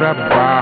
about.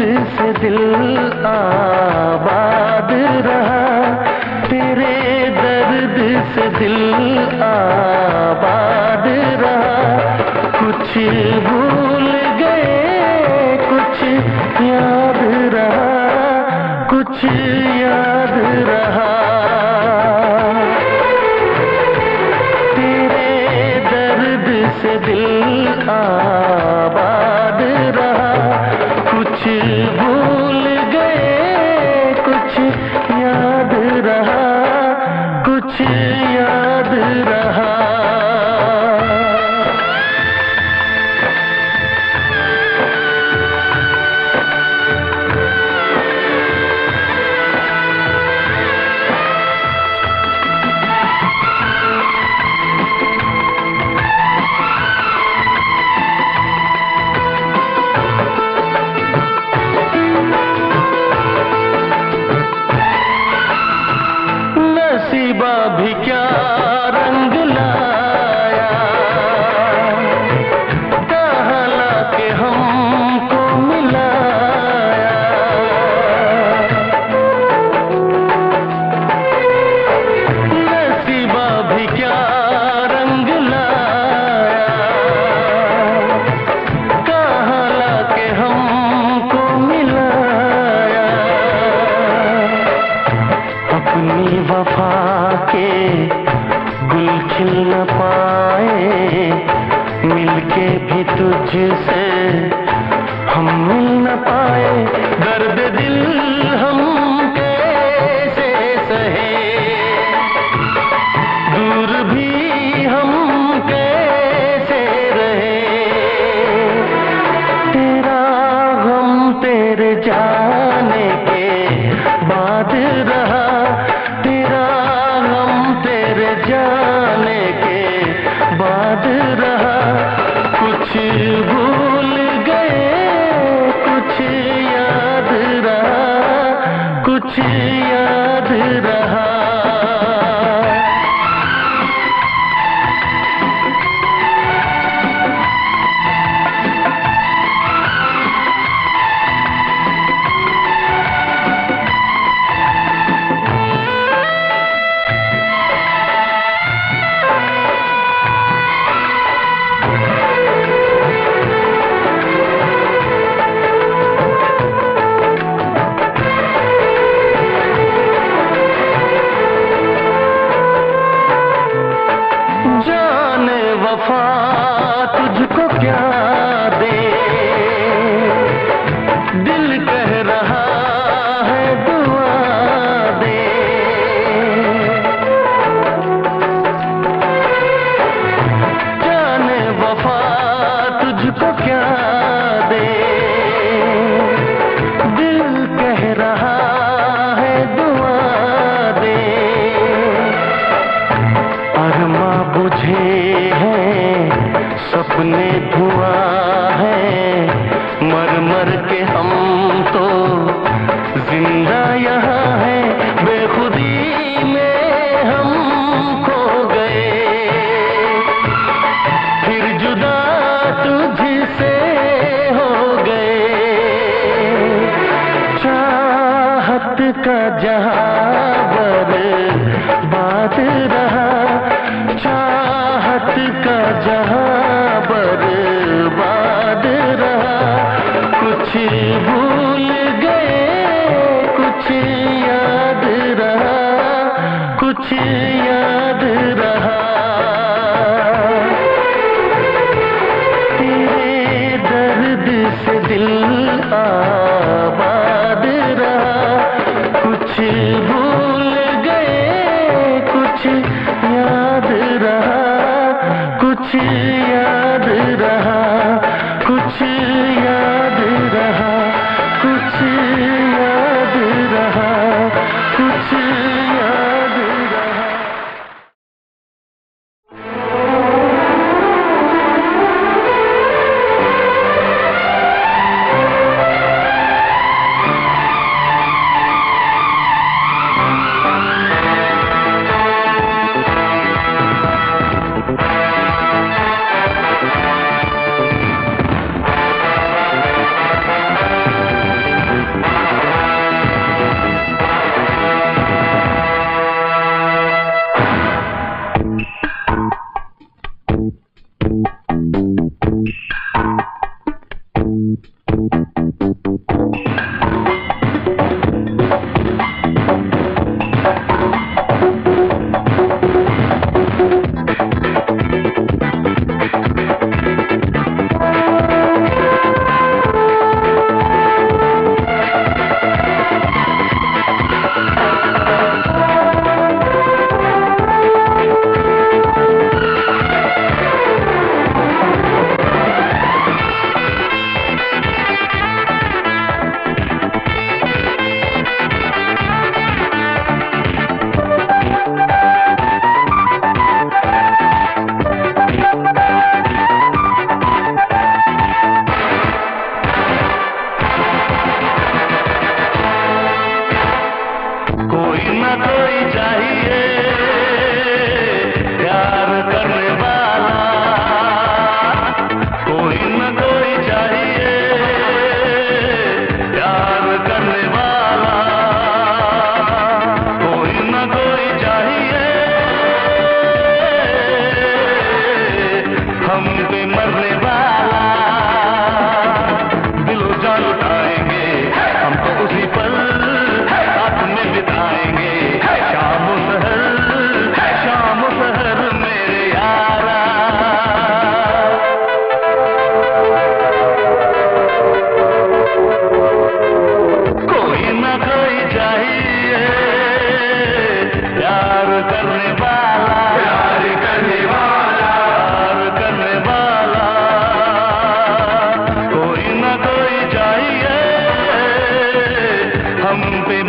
से दिल आबाद रहा, तेरे दर्द से दिल आबाद रहा। कुछ भूल गए, कुछ याद रहा, कुछ याद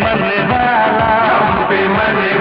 मरने वाला। हम पे मरने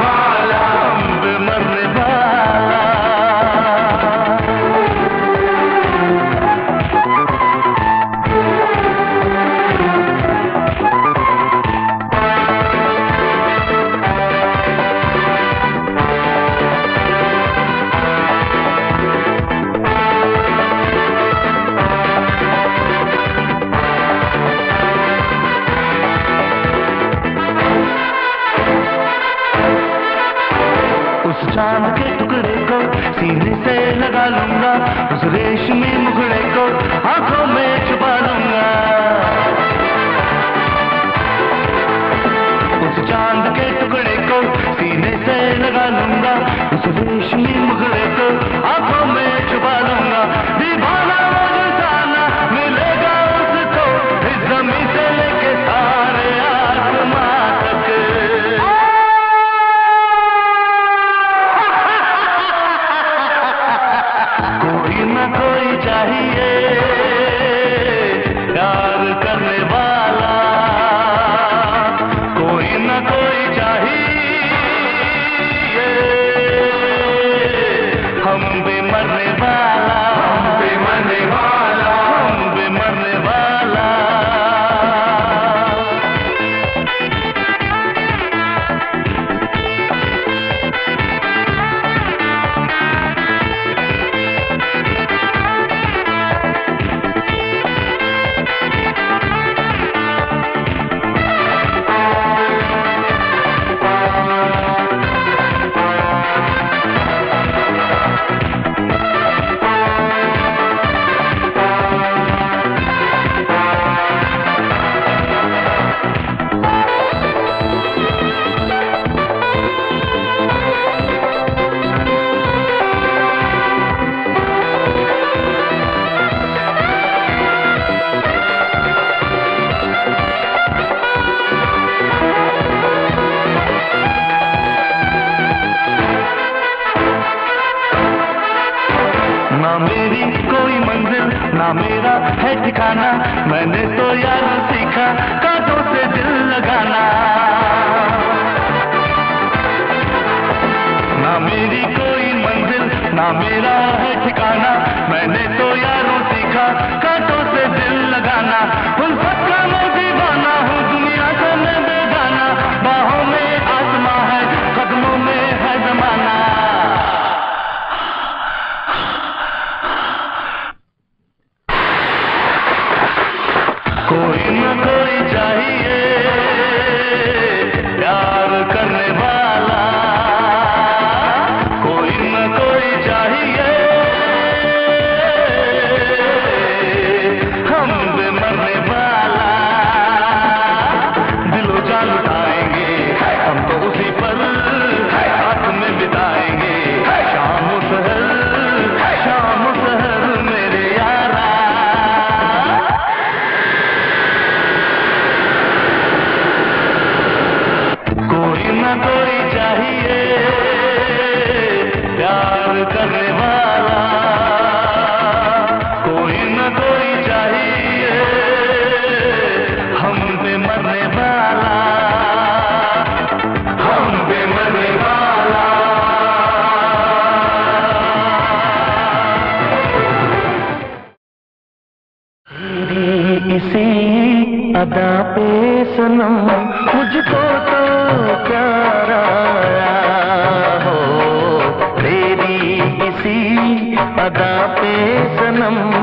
पे सनम।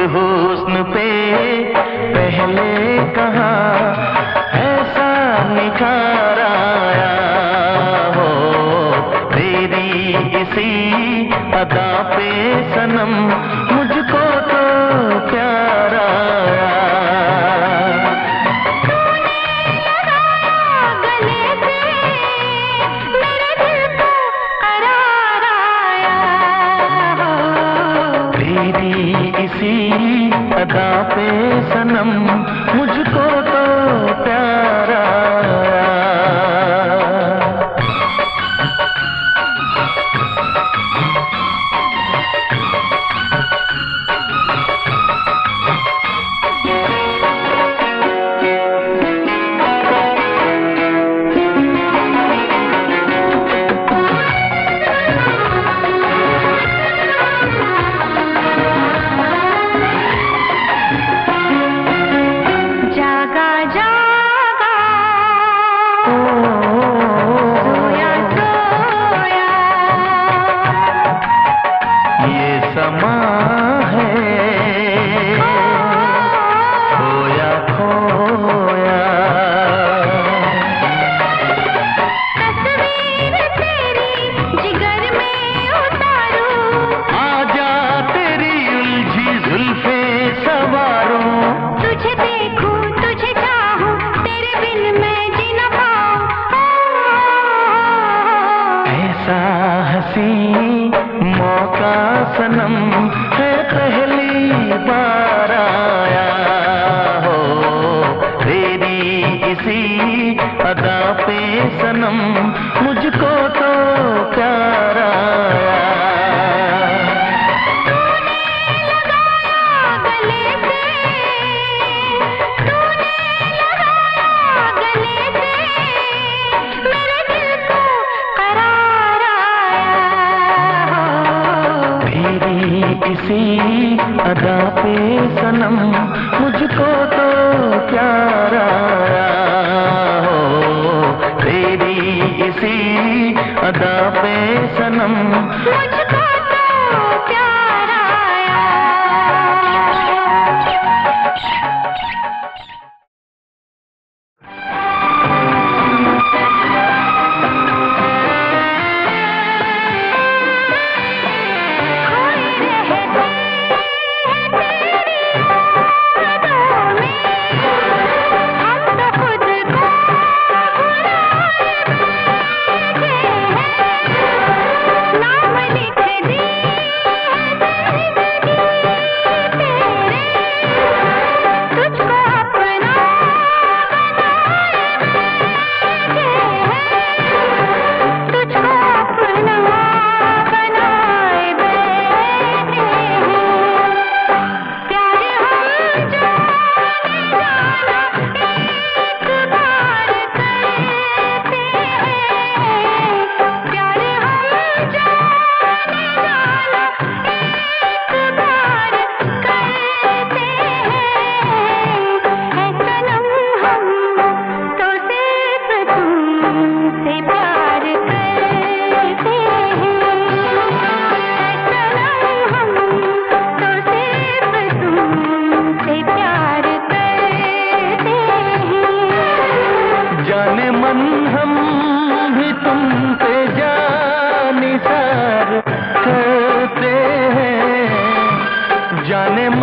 हुस्न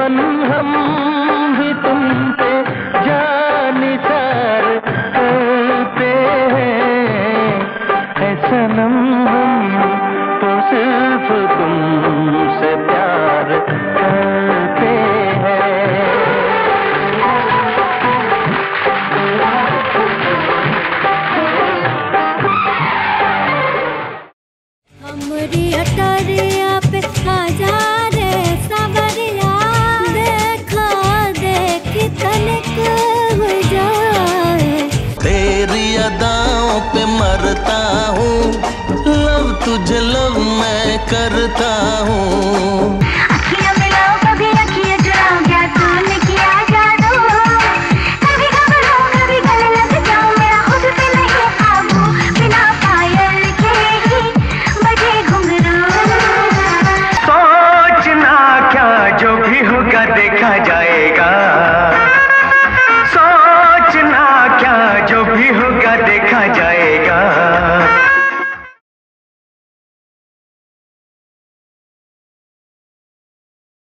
सनम हम भी तुम पे जान सार करते हैं। सनम हम तो सिर्फ़ तुमसे प्यार करते हैं। हमरी अटारी पे मरता हूँ। लव तुझे लव मैं करता हूँ।